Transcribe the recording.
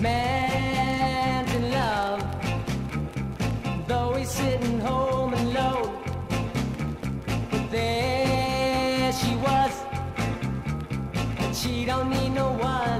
man's in love, though he's sitting home and alone. But there she was, and she don't need no one.